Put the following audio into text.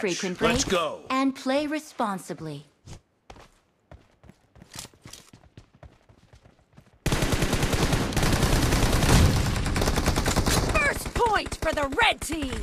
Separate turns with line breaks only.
Frequently
Let's go.
and play responsibly.
First point for the red team!